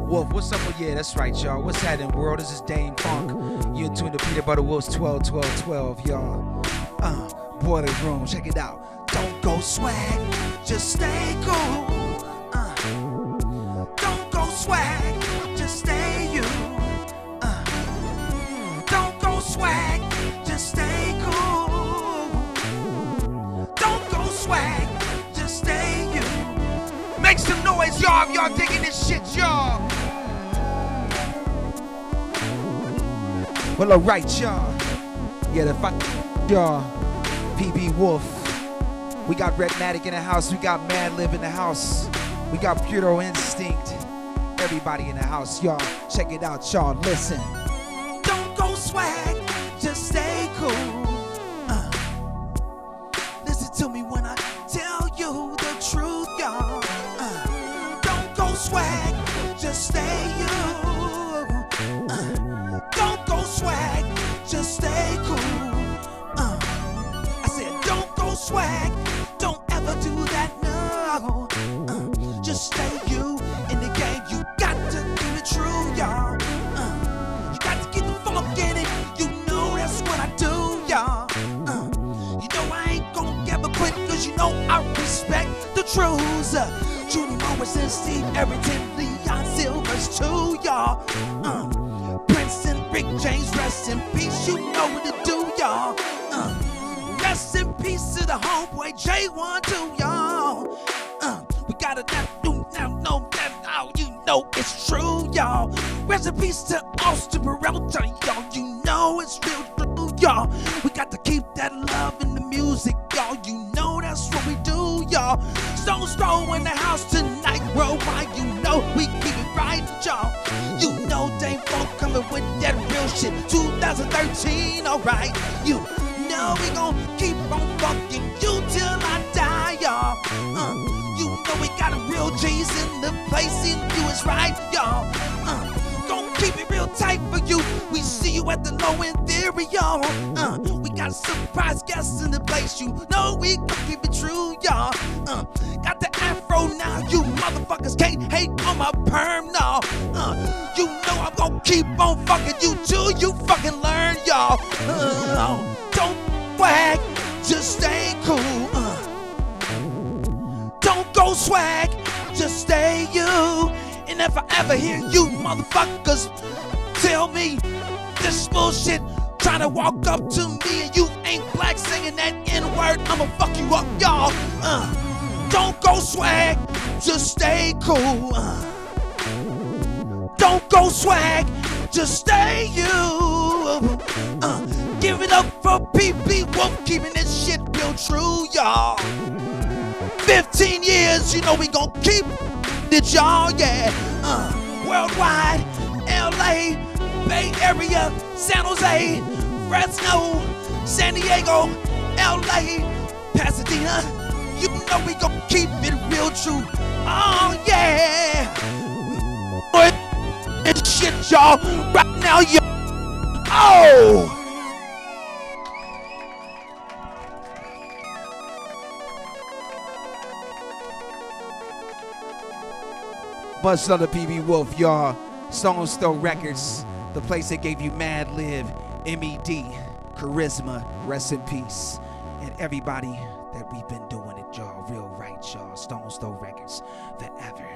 Wolf, what's up with yeah, that's right, y'all. What's happening, world? This is Dam-Funk. You in tune to Peanut Butter Wolves 12 12 12, y'all. Uh, boiler room, check it out. Don't go swag, just stay cool. Uh, don't go swag, just stay you. Uh, don't go swag, just stay cool. Don't go swag, just stay you. Make some noise, y'all, if y'all digging this shit, y'all. Well, alright, y'all. Yeah, the fuck, y'all. PB Wolf. We got Rhettmatic in the house. We got Madlib in the house. We got Puro Instinct. Everybody in the house, y'all. Check it out, y'all. Listen. Don't go swag, just stay cool. Uh, listen to me when I tell you the truth, y'all. Uh, don't go swag, just stay swag, don't ever do that, no. Uh, just stay you in the game, you got to keep it true, y'all. Uh, you got to get the funk in it, you know that's what I do, y'all. Uh, you know I ain't gonna ever quit, cause you know I respect the truths. Uh, Judy and Steve Arrington, Leon Sylvers too, y'all. Uh, peace to the homeboy J1 too, y'all. Uh, we gotta not do now, no, that now you know it's true, y'all. Rest in peace to Austin Peralta, y'all. You know it's real true, y'all. We got to keep that love in the music, y'all. You know that's what we do, y'all. Stones Throw in the house tonight, worldwide. You know we keep it right, y'all. You know Dam-Funk coming with that real shit. 2013, alright. You know we gon' keep on fucking you till I die, y'all. Uh, you know we got a real G's in the place, and you is right, y'all. Uh, gon' keep it real tight for you. We see you at the low end theory, y'all. Uh, we got a surprise guest in the place. You know we gon' keep it true, y'all. Uh, got the afro now. You motherfuckers can't hate on my perm, no. Uh, you know I'm gon' keep on fucking you till you fucking learn, y'all. Uh, swag, just stay you. And if I ever hear you motherfuckers tell me this bullshit, trying to walk up to me and you ain't black singing that N-word, I'ma fuck you up, y'all. Uh. Don't go swag, just stay cool. Uh. Don't go swag, just stay you. Uh, give it up for PB Wolf, keeping this shit real true, y'all. 15 years, you know we gon' keep it, y'all, yeah. Uh, worldwide, LA, Bay Area, San Jose, Fresno, San Diego, LA, Pasadena. You know we gon' keep it real true. Oh, yeah. And shit, y'all. Right now, you. Oh! On the PB Wolf, y'all. Stones Throw Records, the place that gave you Madlib, MED, Charizma, rest in peace. And everybody that we've been doing it, y'all. Real right, y'all. Stones Throw Records, forever.